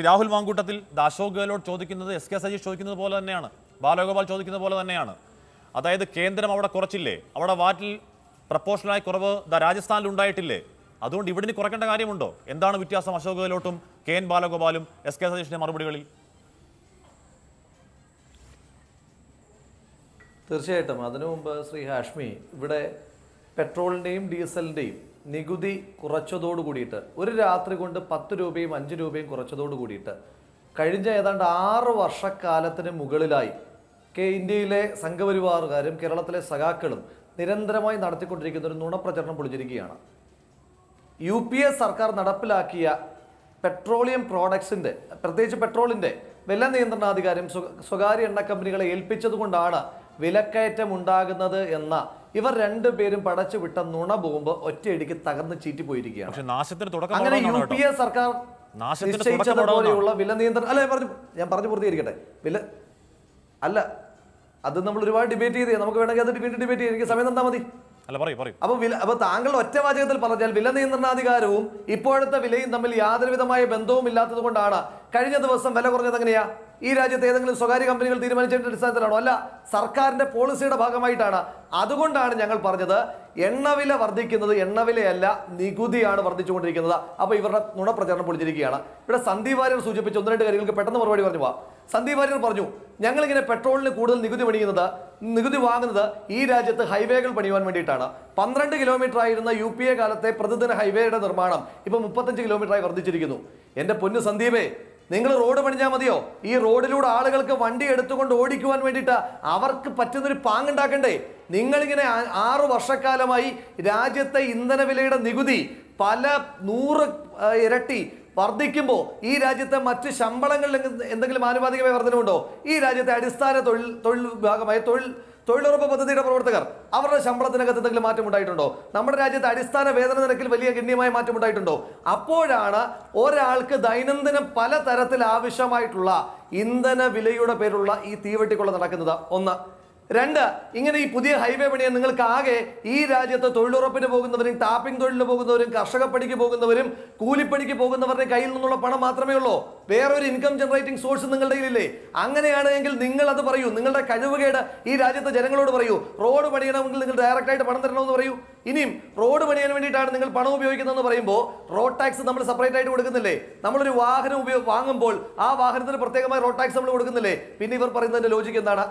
രാഹുൽ മാങ്കൂട്ടത്തിൽ അശോക് ഗെഹ്ലോട്ട് ചോദിക്കുന്നത് S K Sajeesh ചോദിക്കുന്നത് പോലെ തന്നെയാണ്. ബാലഗോപാൽ ചോദിക്കുന്നത് പോലെ തന്നെയാണ്. അതായത് കേന്ദ്രം അവിടെ കുറച്ചില്ലേ? അവിടെ വാറ്റിൽ പ്രപ്പോഷണലായി കുറവ് രാജസ്ഥാനിൽ ഉണ്ടായിട്ടില്ലേ? അതുകൊണ്ട് ഇവിടുന്ന് കുറയ്ക്കേണ്ട കാര്യമുണ്ടോ? എന്താണ് വ്യത്യാസം അശോക് ഗെഹ്ലോട്ടും കെ എൻ ബാലഗോപാലും എസ് കെ സജീഷിന്റെ മറുപടികളിൽ? തീർച്ചയായിട്ടും. അതിനു മുമ്പ് ശ്രീ ഹാഷ്മി ഇവിടെ പെട്രോളിന്റെയും ഡീസലിന്റെയും നികുതി കുറച്ചതോട് കൂടിയിട്ട് ഒരു രാത്രി കൊണ്ട് പത്ത് രൂപയും അഞ്ച് രൂപയും കുറച്ചതോട് കൂടിയിട്ട് കഴിഞ്ഞ ഏതാണ്ട് ആറ് വർഷക്കാലത്തിന് മുകളിലായി കെ ഇന്ത്യയിലെ സംഘപരിവാറുകാരും കേരളത്തിലെ സഖാക്കളും നിരന്തരമായി നടത്തിക്കൊണ്ടിരിക്കുന്ന ഒരു നുണപ്രചരണം പൊളിച്ചിരിക്കുകയാണ്. യു പി എ സർക്കാർ നടപ്പിലാക്കിയ പെട്രോളിയം പ്രോഡക്ട്സിന്റെ പ്രത്യേകിച്ച് പെട്രോളിന്റെ വില നിയന്ത്രണാധികാരം സ്വകാര്യ എണ്ണ കമ്പനികളെ ഏൽപ്പിച്ചതുകൊണ്ടാണ് വിലക്കയറ്റം ഉണ്ടാകുന്നത് എന്ന ഇവർ രണ്ടുപേരും പടച്ചു വിട്ട നുണ ബോംബ് ഒറ്റയടിക്ക് തകർന്ന് ചീറ്റി പോയിരിക്കുകയാണ്. അങ്ങനെ യു പി. എ സർക്കാർ നിശ്ചയിച്ചതുപോലെയുള്ള വില നിയന്ത്രണം അല്ല പറഞ്ഞു ഞാൻ പറഞ്ഞു പൂർത്തീകരിക്കട്ടെ. വില അല്ല അത് നമ്മൾ ഒരുപാട് ഡിബേറ്റ് ചെയ്തേ നമുക്ക് വേണമെങ്കിൽ അത് ഡിബേറ്റ് ഡിബേറ്റ് ചെയ്യാം. എനിക്ക് സമയം തന്നാൽ മതി. അപ്പൊ വില അപ്പൊ താങ്കൾ ഒറ്റ വാചകത്തിൽ പറഞ്ഞാൽ വില നിയന്ത്രണാധികാരവും ഇപ്പോഴത്തെ വിലയും തമ്മിൽ യാതൊരുവിധമായ ബന്ധവും ഇല്ലാത്തത് കൊണ്ടാണ് കഴിഞ്ഞ ദിവസം വില കുറഞ്ഞത് എങ്ങനെയാ? ഈ രാജ്യത്ത് ഏതെങ്കിലും സ്വകാര്യ കമ്പനികൾ തീരുമാനിച്ചതിന്റെ അടിസ്ഥാനത്തിലാണോ? അല്ല സർക്കാരിന്റെ പോളിസിയുടെ ഭാഗമായിട്ടാണ്. അതുകൊണ്ടാണ് ഞങ്ങൾ പറഞ്ഞത് എണ്ണവില വർദ്ധിക്കുന്നത് എണ്ണവിലയല്ല നികുതിയാണ് വർദ്ധിച്ചുകൊണ്ടിരിക്കുന്നത്. അപ്പോൾ ഇവരുടെ നുണപ്രചാരണം പൊളിച്ചിരിക്കുകയാണ്. ഇവിടെ സന്ദീപ് വാര്യർ സൂചിപ്പിച്ച ഒന്ന് രണ്ട് കാര്യങ്ങൾക്ക് പെട്ടെന്ന് മറുപടി പറഞ്ഞു പോവാം സന്ദീപ് വാര്യർ പറഞ്ഞു ഞങ്ങളിങ്ങനെ പെട്രോളിന് കൂടുതൽ നികുതി പണിയുന്നത് നികുതി വാങ്ങുന്നത് ഈ രാജ്യത്ത് ഹൈവേകൾ പണിയുവാൻ വേണ്ടിയിട്ടാണ്. പന്ത്രണ്ട് കിലോമീറ്റർ ആയിരുന്ന യു പി എ കാലത്തെ പ്രതിദിന ഹൈവേയുടെ നിർമ്മാണം ഇപ്പോൾ മുപ്പത്തഞ്ച് കിലോമീറ്ററായി വർദ്ധിച്ചിരിക്കുന്നു. എന്റെ പൊന്നു സന്ദീപേ നിങ്ങൾ റോഡ് പണിഞ്ഞാൽ മതിയോ? ഈ റോഡിലൂടെ ആളുകൾക്ക് വണ്ടി എടുത്തുകൊണ്ട് ഓടിക്കുവാൻ വേണ്ടിയിട്ട് അവർക്ക് പറ്റുന്നൊരു പാങ്ങുണ്ടാക്കണ്ടേ? നിങ്ങളിങ്ങനെ ആറു വർഷക്കാലമായി രാജ്യത്തെ ഇന്ധന വിലയുടെ നികുതി പല നൂറ് ഇരട്ടി വർദ്ധിക്കുമ്പോൾ ഈ രാജ്യത്തെ മറ്റ് ശമ്പളങ്ങളിൽ എന്തെങ്കിലും ആനുപാതികമായ വർധനമുണ്ടോ ഈ രാജ്യത്തെ അടിസ്ഥാന തൊഴിൽ തൊഴിൽ വിഭാഗമായ തൊഴിൽ തൊഴിലുറപ്പ് പദ്ധതിയുടെ പ്രവർത്തകർ അവരുടെ ശമ്പളത്തിനകത്ത് എന്തെങ്കിലും മാറ്റം ഉണ്ടായിട്ടുണ്ടോ നമ്മുടെ രാജ്യത്തെ അടിസ്ഥാന വേതന നിരക്കിൽ വലിയ ഗണ്യമായ മാറ്റം ഉണ്ടായിട്ടുണ്ടോ അപ്പോഴാണ് ഒരാൾക്ക് ദൈനംദിനം പല തരത്തിൽ ആവശ്യമായിട്ടുള്ള ഇന്ധന വിലയുടെ പേരുള്ള ഈ തീവെട്ടിക്കൊള്ള നടക്കുന്നത്. ഒന്ന് രണ്ട് ഇങ്ങനെ ഈ പുതിയ ഹൈവേ പണിയാൻ നിങ്ങൾക്ക് ആകെ ഈ രാജ്യത്ത് തൊഴിലുറപ്പിന് പോകുന്നവരും ടാപ്പിംഗ് തൊഴിലിന് പോകുന്നവരും കർഷക പണിക്ക് പോകുന്നവരും കൂലിപ്പണിക്ക് പോകുന്നവരുടെ കയ്യിൽ നിന്നുള്ള പണം മാത്രമേ ഉള്ളൂ. വേറൊരു ഇൻകം ജനറേറ്റിംഗ് സോഴ്സ് നിങ്ങളുടെ കയ്യിലില്ലേ? അങ്ങനെയാണെങ്കിൽ നിങ്ങൾ അത് പറയൂ. നിങ്ങളുടെ കഴിവുകേട് ഈ രാജ്യത്തെ ജനങ്ങളോട് പറയൂ. റോഡ് പണിയണമെങ്കിൽ നിങ്ങൾ ഡയറക്റ്റായിട്ട് പണം തരണമെന്ന് പറയൂ. ഇനിയും റോഡ് പണിയാൻ വേണ്ടിയിട്ടാണ് നിങ്ങൾ പണം ഉപയോഗിക്കുന്നതെന്ന് പറയുമ്പോൾ റോഡ് ടാക്സ് നമ്മൾ സെപ്പറേറ്റ് ആയിട്ട് കൊടുക്കുന്നില്ലേ? നമ്മളൊരു വാഹനം ഉപയോഗ വാങ്ങുമ്പോൾ ആ വാഹനത്തിന് പ്രത്യേകമായി റോഡ് ടാക്സ് നമ്മൾ കൊടുക്കുന്നില്ലേ? പിന്നെ ഇവർ പറയുന്നതിന്റെ ലോജിക്ക് എന്താണ്?